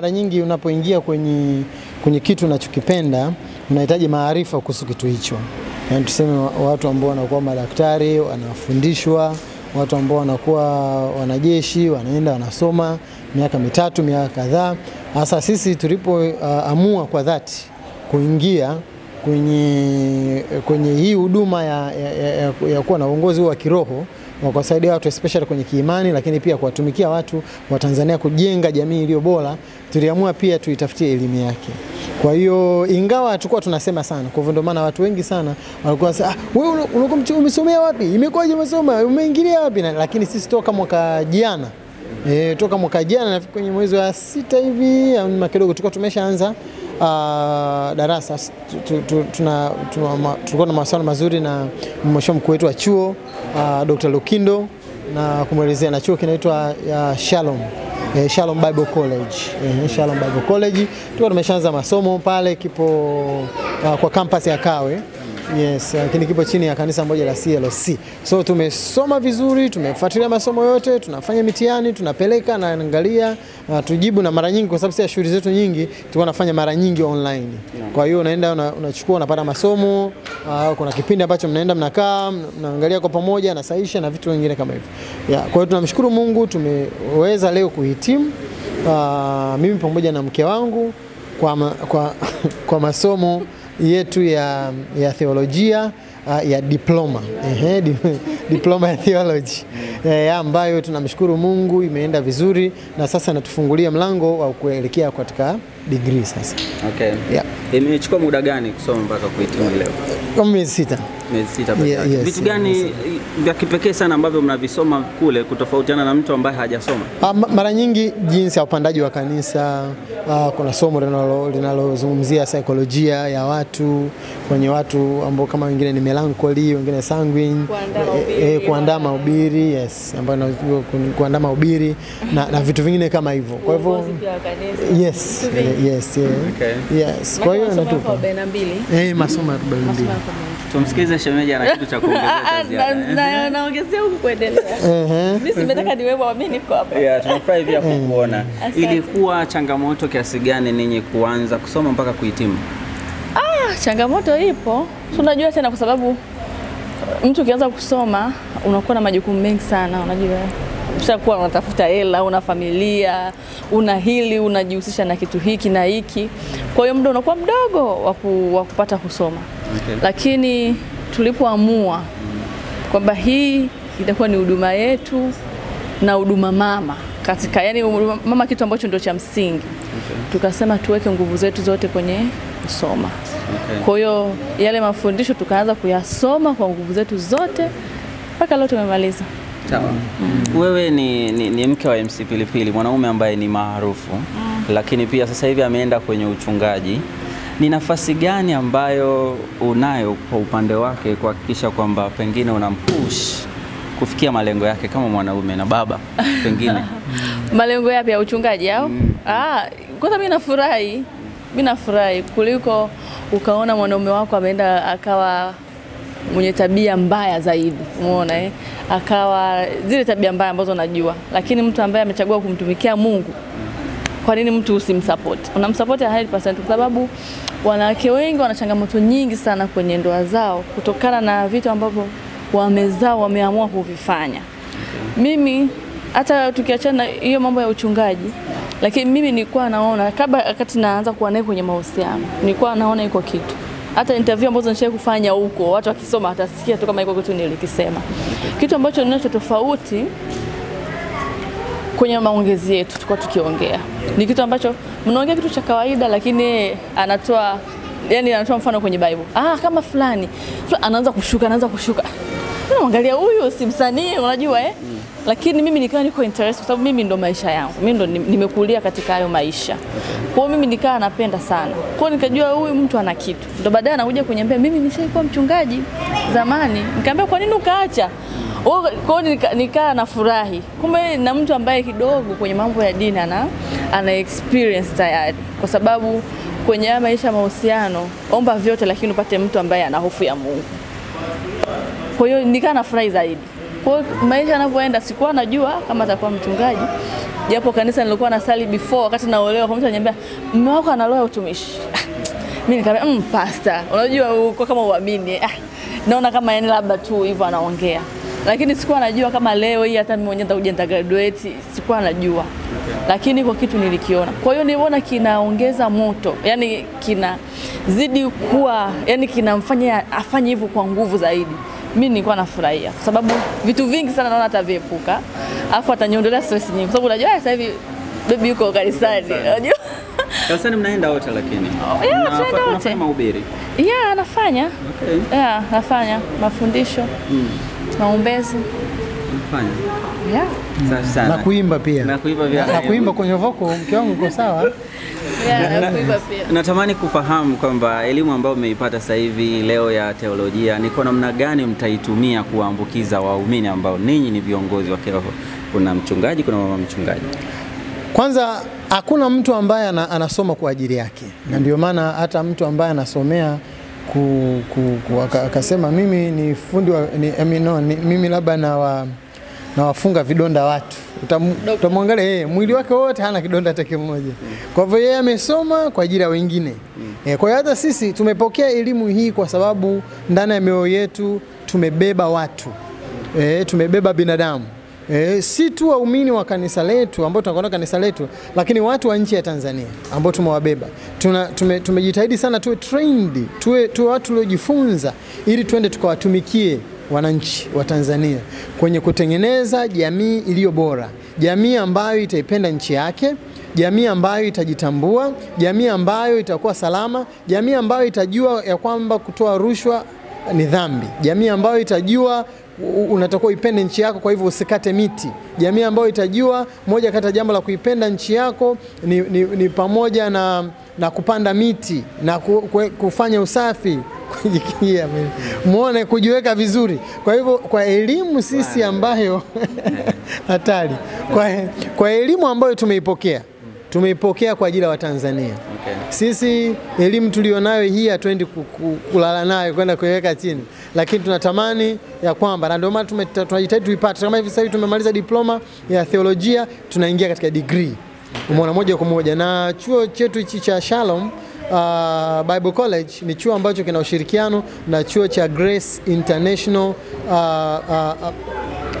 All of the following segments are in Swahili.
Mara nyingi unapoingia kwenye, kwenye kitu unachokipenda unahitaji maarifa kuhusu kitu hicho, yaani tuseme watu ambao wanakuwa madaktari wanafundishwa, watu ambao wanakuwa wanajeshi wanaenda wanasoma miaka mitatu miaka kadhaa. Hasa sisi tulipoamua uh, kwa dhati kuingia kwenye, kwenye hii huduma ya, ya, ya, ya kuwa na uongozi wa kiroho wa kuwasaidia watu especially kwenye kiimani, lakini pia kuwatumikia watu wa Tanzania kujenga jamii iliyo bora, tuliamua pia tuitafutie elimu yake. Kwa hiyo ingawa hatukuwa tunasema sana, kwa hivyo ndio maana watu wengi sana walikuwa sasa, ah, wewe unakuwa umesomea wapi? Imekuwaje umesoma? Umeingilia wapi? Na, lakini sisi toka mwaka jana E, toka mwaka jana kwenye mwezi wa sita hivi nyuma kidogo tulikuwa tumeshaanza uh, darasa tulikuwa na mawasiliano mazuri na mheshimiwa mkuu wetu wa chuo uh, Dr. Lukindo na kumwelezea na chuo kinaitwa uh, Shalom eh, Shalom Bible College eh, Shalom Bible College tulikuwa tumeshaanza masomo pale, kipo uh, kwa campus ya Kawe Yes, lakini kipo chini ya kanisa moja la CLC. So tumesoma vizuri, tumefuatilia masomo yote, tunafanya mitihani, tunapeleka na angalia uh, tujibu na mara nyingi kwa sababu sisi shughuli zetu nyingi tulikuwa nafanya mara nyingi online. Kwa hiyo unaenda unachukua una unapata masomo uh, kuna kipindi ambacho mnaenda mnakaa mnaangalia kwa pamoja na saisha na vitu vingine kama hivyo. Yeah, kwa hiyo tunamshukuru Mungu tumeweza leo kuhitimu uh, mimi pamoja na mke wangu kwa, ma, kwa, kwa masomo yetu ya, ya theolojia uh, ya diploma ehe, diploma ya theology e, ambayo tunamshukuru Mungu imeenda vizuri na sasa natufungulia mlango wa kuelekea katika degree sasa. Okay. Yeah. Imechukua muda gani kusoma mpaka kuhitimu leo? Miezi sita. Miezi sita pekee Yeah, yake. yes, Vitu yes, gani vya kipekee sana ambavyo mnavisoma kule kutofautiana na mtu ambaye hajasoma? Ah, Mara nyingi jinsi ya upandaji wa kanisa ah, kuna somo linalozungumzia saikolojia ya watu kwenye watu ambao kama wengine ni melancholy, wengine sanguine, Kuandaa e, e, eh, kuandaa mahubiri yes, ambayo kuandaa mahubiri na, na vitu vingine kama hivyo. Kwa hivyo yes, yes, yeah. Okay. yes. Kwa hiyo natupa 42. eh, masomo ya 42. Tumsikize shemeji ana kitu cha kuongezea Ah, Naongezea huku kuendelea. Mimi simetaka niwepo, mimi niko hapa. Yeah, tumefurahi pia kukuona. Ilikuwa changamoto kiasi gani ninyi kuanza kusoma mpaka kuhitimu? Ah, Changamoto ipo, tunajua tena, kwa sababu mtu ukianza kusoma unakuwa na majukumu mengi sana, unajua ushakuwa unatafuta hela, una familia, una hili, unajihusisha na kitu hiki na hiki, kwa hiyo muda unakuwa mdogo wa kupata kusoma Okay. lakini tulipoamua kwamba hii itakuwa ni huduma yetu na huduma mama katika, yani mama kitu ambacho ndio cha msingi okay. tukasema tuweke nguvu zetu zote kwenye kusoma. Okay. Kwa hiyo yale mafundisho tukaanza kuyasoma kwa nguvu zetu zote mpaka leo tumemaliza. Sawa. Wewe ni, ni, ni mke wa MC Pilipili, mwanaume ambaye ni maarufu mm. lakini pia sasa hivi ameenda kwenye uchungaji. Ni nafasi gani ambayo unayo kwa upande wake kuhakikisha kwamba pengine unampush kufikia malengo yake kama mwanaume na baba pengine? Malengo yapi ya uchungaji au? Mm. Ah, kwanza mimi nafurahi, mimi nafurahi kuliko ukaona mwanaume wako ameenda akawa mwenye tabia mbaya zaidi, umeona eh? Akawa zile tabia mbaya ambazo najua, lakini mtu ambaye amechagua kumtumikia Mungu, kwa nini mtu usimsupport? Unamsupport 100% kwa sababu wanawake wengi wana changamoto nyingi sana kwenye ndoa zao kutokana na vitu ambavyo wamezaa wameamua kuvifanya. Mimi hata tukiachana hiyo mambo ya uchungaji, lakini mimi nilikuwa naona kabla, wakati naanza kuwa naye kwenye mahusiano, nilikuwa naona iko kitu hata interview ambazo nishai kufanya huko, watu wakisoma watasikia tu kama iko kitu nilikisema. Kitu ambacho ninacho tofauti kwenye maongezi yetu tulikuwa tukiongea, ni kitu ambacho mnaongea kitu cha kawaida, lakini anatoa yani, anatoa mfano kwenye Bible. Ah, kama fulani Fula- anaanza kushuka, anaanza kushuka, namwangalia huyu si msanii, unajua eh? Mm. Lakini mimi nikawa niko interest kwa sababu mimi ndo maisha yangu, mimi ndo nimekulia katika hayo maisha. Kwa hiyo mimi nikawa napenda sana, kwa hiyo nikajua huyu mtu ana kitu, ndo baadaye anakuja kuniambia mimi nishaikuwa mchungaji zamani. Nikamwambia kwa nini ukaacha? Oh, nikaa nika- nafurahi, kumbe na mtu ambaye kidogo kwenye mambo ya dini ana, ana experience tayari, kwa sababu kwenye haya maisha mahusiano, omba vyote, lakini upate mtu ambaye ana hofu ya Mungu. Kwa hiyo nikaa nafurahi zaidi. Kwa maisha yanavyoenda, sikuwa najua kama atakuwa mchungaji, japo kanisa nilikuwa nasali before wakati naolewa, kwa mtu ananiambia mume wako analoa utumishi. Mimi nikamwambia mm, pastor, unajua uko kama uamini ah, naona kama yani labda tu hivyo anaongea, lakini sikuwa najua kama leo hii hata mimi mwenyewe nitakuja nitagraduate, sikuwa najua lakini kwa kitu nilikiona. Kwa hiyo niliona kinaongeza moto, yani kinazidi kuwa, yani kinamfanya afanye hivyo kwa nguvu zaidi. Mimi nilikuwa nafurahia kwa sababu vitu vingi sana naona ataviepuka, alafu ataniondolea stress nyingi, kwa sababu unajua sasa hivi baby yuko kanisani, unajua Kanisani mnaenda wote lakini. Yeah, Mnafa- tunaenda wote. mahubiri. yeah, anafanya Okay. yeah, anafanya mafundisho Mm. Maombezi yeah. Safi sana. na kuimba pia Na kuimba pia. na kuimba kwenye voko mke wangu uko sawa Yeah, na kuimba pia. Natamani kufahamu kwamba elimu ambayo umeipata sasa hivi leo ya teolojia ni kwa namna gani mtaitumia kuwaambukiza waumini ambao ninyi ni viongozi wa kiroho. Kuna mchungaji, kuna mama mchungaji. Kwanza hakuna mtu ambaye anasoma kwa ajili yake, na ndio maana hata mtu ambaye anasomea ku, ku, ku, aka- akasema mimi ni fundi wa, ni, I mean, no, ni, mimi labda nawa nawafunga vidonda watu, Utam- utamwangalia yeye mwili wake wote hana kidonda hata kimoja. Kwa hivyo yeye amesoma kwa ajili ya wengine. Eh, Kwa hiyo hata sisi tumepokea elimu hii kwa sababu ndani ya mioyo yetu tumebeba watu. E, tumebeba binadamu e, si tu waumini wa kanisa letu ambao tunakwenda kanisa letu, lakini watu wa nchi ya Tanzania ambao tumewabeba. Tume, tumejitahidi sana tuwe trained, tuwe, tuwe watu waliojifunza ili tuende tukawatumikie wananchi wa Tanzania kwenye kutengeneza jamii iliyo bora, jamii ambayo itaipenda nchi yake, jamii ambayo itajitambua, jamii ambayo itakuwa salama, jamii ambayo itajua ya kwamba kutoa rushwa ni dhambi, jamii ambayo itajua unatakiwa uipende nchi yako, kwa hivyo usikate miti, jamii ambayo itajua moja kati ya jambo la kuipenda nchi yako ni, ni, ni pamoja na, na kupanda miti na ku, ku, kufanya usafi. Kujikingia, muone kujiweka vizuri. Kwa hivyo kwa elimu sisi ambayo hatari, kwa, kwa elimu ambayo tumeipokea tumeipokea kwa ajili ya Watanzania. Okay. Sisi elimu tulionayo hii hatuendi ku- ku- kulala nayo kwenda kuiweka chini, lakini tunatamani ya kwamba, na ndio maana tunajitahidi tuipate. Kama hivi sasa hivi tumemaliza diploma ya theolojia, tunaingia katika degree, umeona, moja kwa moja. Na chuo chetu hichi cha Shalom uh, Bible College ni chuo ambacho kina ushirikiano na chuo cha Grace International uh, uh,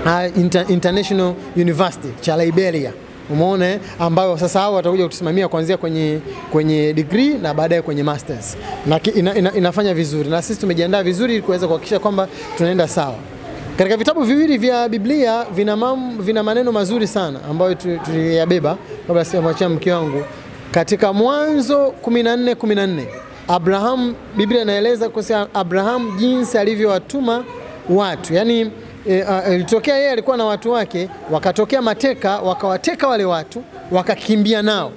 uh, Inter International University cha Liberia umeona ambayo sasa hao watakuja kutusimamia kuanzia kwenye, kwenye degree na baadaye kwenye masters. Na ina, ina, inafanya vizuri. Na sisi tumejiandaa vizuri ili kuweza kuhakikisha kwamba tunaenda sawa. Katika vitabu viwili vya Biblia vina, mam, vina maneno mazuri sana ambayo tu- tuliyabeba. Kabla sijamwachia mke wangu. Katika Mwanzo 14 14 Abraham, Biblia inaeleza kuhusu Abraham jinsi alivyowatuma watu. Yani E, a- yeye alikuwa na watu wake, wakatokea mateka, wakawateka wale watu, wakakimbia nao.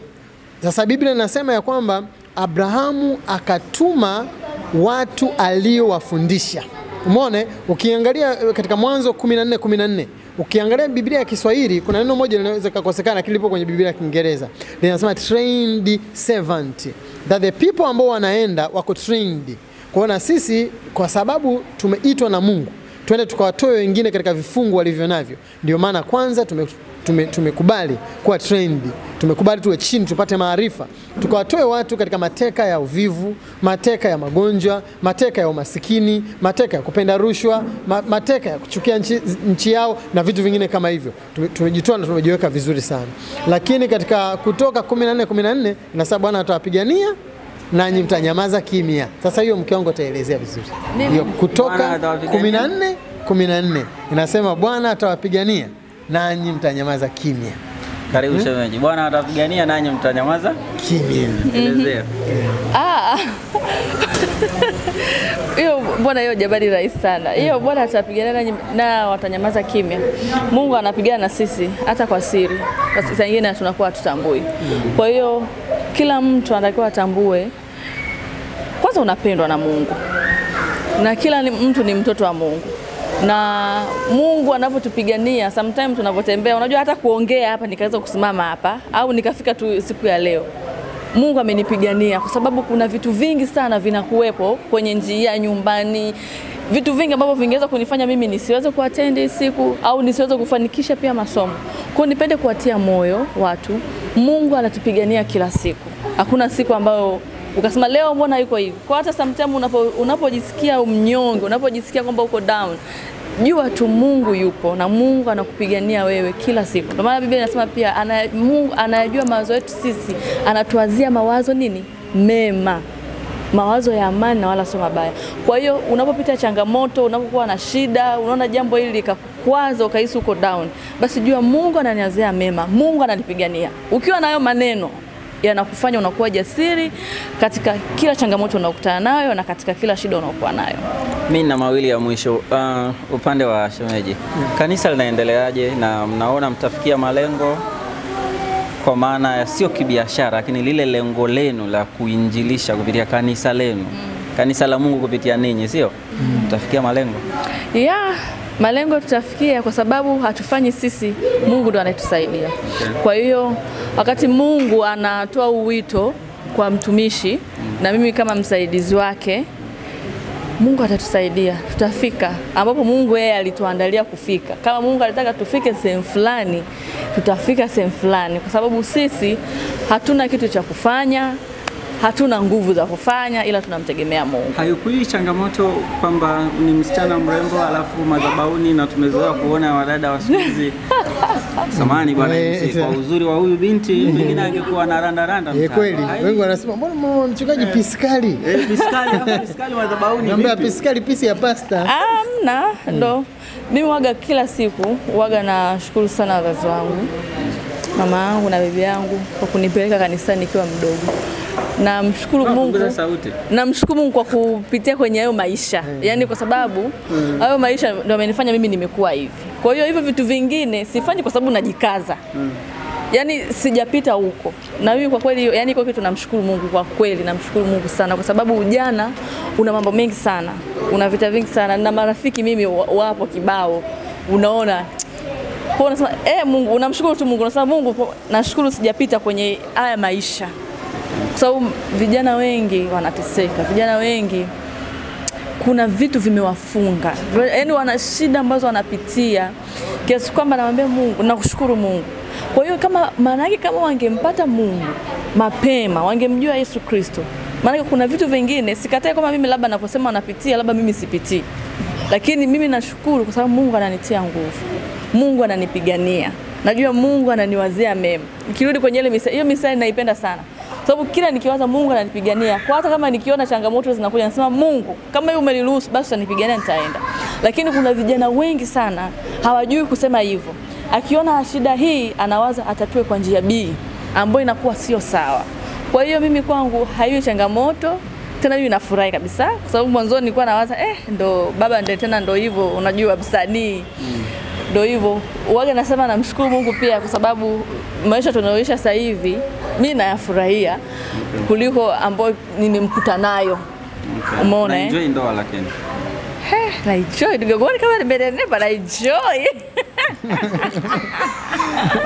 Sasa Biblia inasema ya kwamba Abrahamu akatuma watu aliowafundisha. Umeona, ukiangalia katika Mwanzo 14 14 ukiangalia Biblia ya Kiswahili kuna neno moja linaweza kukosekana, lakini lipo kwenye Biblia ya Kiingereza linasema trained servant, that the people ambao wanaenda wako trained. Kwa na sisi kwa sababu tumeitwa na Mungu twende tukawatoe wengine katika vifungu walivyo navyo. Ndio maana kwanza tume, tume, tumekubali kuwa trend, tumekubali tuwe chini tupate maarifa, tukawatoe watu katika mateka ya uvivu, mateka ya magonjwa, mateka ya umasikini, mateka ya kupenda rushwa, ma, mateka ya kuchukia nchi, nchi yao na vitu vingine kama hivyo. Tumejitoa na tumejiweka vizuri sana, lakini katika Kutoka 14 14 inasema Bwana atawapigania nanyi mtanyamaza kimya. Sasa hiyo mke wangu ataelezea vizuri hiyo Bwana Kutoka atawapigania? 14 14 inasema Bwana atawapigania nanyi mtanyamaza kimya Karibu hmm? shemeji. Bwana atapigania nanyi mtanyamaza. kimya. Elezea. Ah. Hiyo mbona hiyo jabari rahisi sana. Hiyo bwana atapigana nanyi na watanyamaza kimya. Mungu anapigana na sisi hata kwa siri. Kwa saa nyingine tunakuwa hatutambui. Kwa hiyo kila mtu anatakiwa atambue kwanza unapendwa na Mungu. Na kila mtu ni mtoto wa Mungu. Na Mungu anavyotupigania sometimes tunavyotembea, unajua hata kuongea hapa nikaweza kusimama hapa au nikafika tu siku ya leo Mungu amenipigania kwa sababu kuna vitu vingi sana vinakuwepo kwenye njia, nyumbani, vitu vingi ambavyo vingeweza kunifanya mimi nisiweze kuatendi siku au nisiweze kufanikisha pia masomo. Kwa nipende kuwatia moyo watu, Mungu anatupigania kila siku. Hakuna siku ambayo ukasema leo mbona yuko hivi. Kwa hata sometimes unapo unapojisikia mnyonge, unapojisikia kwamba uko down, jua tu Mungu yupo na Mungu anakupigania wewe kila siku. Ndio maana Biblia inasema pia ana, Mungu anayajua mawazo yetu sisi, anatuwazia mawazo nini mema mawazo ya amani na wala sio mabaya. Kwa hiyo unapopita changamoto, unapokuwa na shida, unaona jambo hili likakwaza, ukahisi uko down, basi jua Mungu ananiazia mema, Mungu ananipigania. Ukiwa nayo maneno yanakufanya unakuwa jasiri katika kila changamoto unakutana nayo na katika kila shida unaokuwa nayo. Mi na mawili ya mwisho. Uh, upande wa shemeji, kanisa linaendeleaje na mnaona mtafikia malengo kwa maana ya sio kibiashara, lakini lile lengo lenu la kuinjilisha kupitia kanisa lenu, mm. kanisa la Mungu kupitia ninyi, sio mm. tutafikia malengo? ya malengo tutafikia kwa sababu hatufanyi sisi, Mungu ndo anayetusaidia. Kwa hiyo wakati Mungu anatoa uwito kwa mtumishi na mimi kama msaidizi wake, Mungu atatusaidia, tutafika ambapo Mungu yeye alituandalia kufika. Kama Mungu alitaka tufike sehemu fulani, tutafika sehemu fulani, kwa sababu sisi hatuna kitu cha kufanya, hatuna nguvu za kufanya, ila tunamtegemea Mungu. Haikui changamoto kwamba ni msichana mrembo alafu madhabahuni na tumezoea kuona wadada wa siku hizi samani bwana Eh, MC, kwa uzuri wa huyu binti mwingine angekuwa na randa randa Eh, mtaani. kweli. Wengi wanasema mbona mchungaji piskali? Eh, piskali alafu piskali madhabahuni niambia piskali pisi ya pasta. Amna, ndo. Mimi waga kila siku waga nashukuru sana wazazi wangu, mama yangu na bibi yangu kwa kunipeleka kanisani nikiwa mdogo. Namshukuru Mungu, namshukuru Mungu kwa kupitia kwenye hayo maisha, yaani kwa sababu hayo maisha ndio amenifanya mimi nimekuwa hivi. Kwa hiyo hivyo vitu vingine sifanyi kwa sababu najikaza. Mm. Yaani sijapita huko. Na mimi kwa kweli, yani kwa kitu namshukuru Mungu kwa kweli, namshukuru Mungu sana kwa sababu ujana una mambo mengi sana, una vita vingi sana, na marafiki mimi wapo kibao, unaona kwa unasema eh, Mungu unamshukuru tu Mungu, unasema Mungu, nashukuru sijapita kwenye haya maisha, kwa sababu vijana wengi wanateseka, vijana wengi kuna vitu vimewafunga, yaani wana shida ambazo wanapitia kiasi kwamba namwambia Mungu, nakushukuru Mungu. Kwa hiyo kama maana yake kama wangempata Mungu mapema, wangemjua Yesu Kristo, maana kuna vitu vingine sikatai kwamba mimi labda naposema wanapitia labda mimi sipitii, lakini mimi nashukuru kwa sababu Mungu ananitia nguvu, Mungu ananipigania, najua Mungu ananiwazia mema. Nikirudi kwenye ile misa, hiyo misa naipenda sana sababu kila nikiwaza Mungu ananipigania, kwa hata kama nikiona changamoto zinakuja, nasema Mungu, kama hiyo umeniruhusu, basi utanipigania, nitaenda. Lakini kuna vijana wengi sana hawajui kusema hivyo. Akiona shida hii anawaza atatue kwa njia B ambayo inakuwa sio sawa. Kwa hiyo mimi kwangu haiwi changamoto tena, mimi nafurahi kabisa, kwa sababu mwanzoni nilikuwa nawaza eh, ndo baba ndio tena ndo hivyo, unajua msanii ndo hivyo waga nasema namshukuru Mungu pia kwa sababu maisha tunayoishi sasa hivi mi nayafurahia kuliko ambayo nimemkuta nayo. Okay. Umeona, Na eh? enjoy ndoa lakini. na enjoy nigogoni kama nimenenepa na enjoy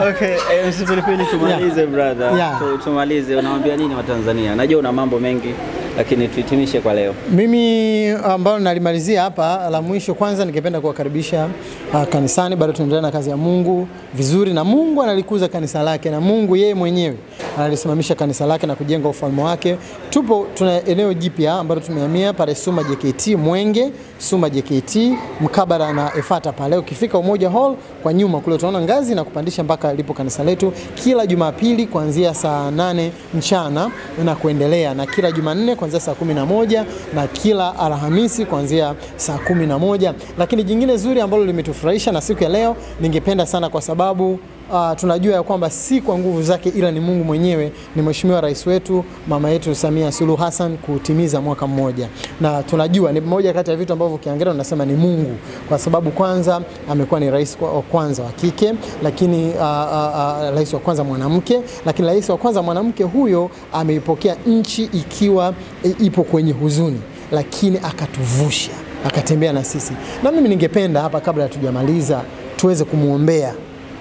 Okay, eh, MC Pilipili tumalize brother. Yeah. Tumalize, unawaambia nini Watanzania? Najua una mambo mengi lakini tuhitimishe kwa leo. Mimi ambalo nalimalizia hapa la mwisho, kwanza ningependa kuwakaribisha uh, kanisani. Bado tunaendelea na kazi ya Mungu vizuri, na Mungu analikuza kanisa lake, na Mungu yeye mwenyewe analisimamisha kanisa lake na kujenga ufalme wake. Tupo tuna eneo jipya ambalo tumehamia pale Suma JKT Mwenge, Suma JKT mkabara na Efata pale. Ukifika Umoja Hall kwa nyuma kule utaona ngazi na kupandisha mpaka lipo kanisa letu, kila Jumapili kuanzia saa nane mchana na kuendelea, na kila Jumanne kuanzia saa kumi na moja na kila Alhamisi kuanzia saa kumi na moja. Lakini jingine zuri ambalo limetufurahisha na siku ya leo, ningependa sana kwa sababu Uh, tunajua ya kwamba si kwa nguvu zake ila ni Mungu mwenyewe, ni Mheshimiwa Rais wetu mama yetu Samia Suluhu Hassan kutimiza mwaka mmoja, na tunajua ni moja kati ya vitu ambavyo ukiangalia unasema ni Mungu, kwa sababu kwanza amekuwa ni rais wa kwanza wa kike, lakini uh, uh, uh, rais wa kwanza mwanamke, lakini rais wa kwanza mwanamke huyo ameipokea nchi ikiwa ipo kwenye huzuni, lakini akatuvusha akatembea na sisi, na mimi ningependa hapa kabla hatujamaliza tuweze kumwombea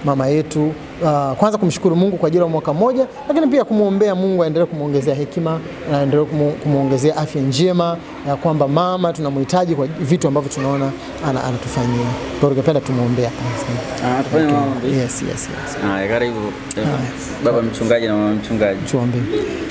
mama yetu uh, kwanza kumshukuru Mungu kwa ajili ya mwaka mmoja, lakini pia kumwombea Mungu aendelee kumwongezea hekima na aendelee kumwongezea afya njema ya kwamba mama tunamhitaji kwa vitu ambavyo tunaona ana- anatufanyia. Kwa hiyo tungependa tumwombea kwanza. Ah, tufanye maombi. Yes, yes, yes. Haya, karibu eh, baba mchungaji na mama mchungaji. Tuombe.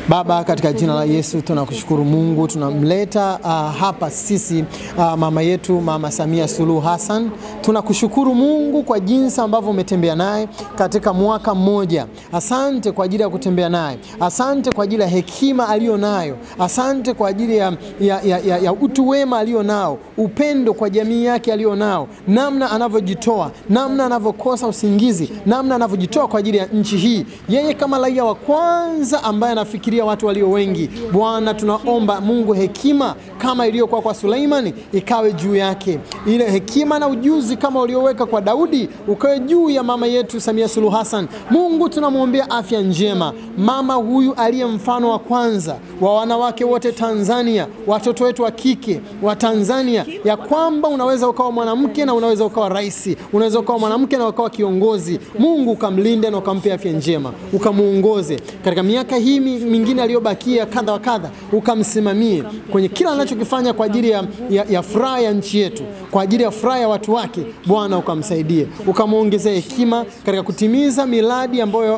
Baba, katika jina la Yesu tunakushukuru Mungu, tunamleta uh, hapa sisi uh, mama yetu Mama Samia Suluhu Hassan. Tunakushukuru Mungu kwa jinsi ambavyo umetembea naye katika mwaka mmoja. Asante kwa ajili ya kutembea naye, asante kwa ajili ya hekima aliyo nayo, asante kwa ajili ya, ya, ya, ya, ya utu wema aliyo nao, upendo kwa jamii yake aliyo nao, namna anavyojitoa, namna anavyokosa usingizi, namna anavyojitoa kwa ajili ya nchi hii, yeye kama raia wa kwanza ambaye anafikiria watu walio wengi. Bwana, tunaomba Mungu, hekima kama iliyokuwa kwa Suleimani ikawe juu yake, ile hekima na ujuzi kama ulioweka kwa Daudi ukawe juu ya mama yetu Samia Suluhu Hassan. Mungu, tunamwombea afya njema mama huyu aliye mfano wa kwanza wa wanawake wote Tanzania, watoto wetu wa kike wa Tanzania, ya kwamba unaweza ukawa mwanamke na unaweza ukawa rais, unaweza ukawa mwanamke na ukawa kiongozi. Mungu ukamlinde na ukampe afya njema, ukamuongoze katika miaka hii mingine aliyobakia kadha wa kadha, ukamsimamie kwenye kila anachokifanya kwa ajili ya, ya, ya furaha ya nchi yetu, kwa ajili ya furaha ya watu wake. Bwana ukamsaidie, ukamwongezea hekima katika kutimiza miradi ambayo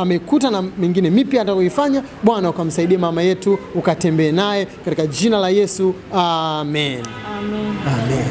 amekuta na mingine mipya atakuifanya. Bwana ukamsaidia mama yetu, ukatembee naye katika jina la Yesu, amen, Amen. amen.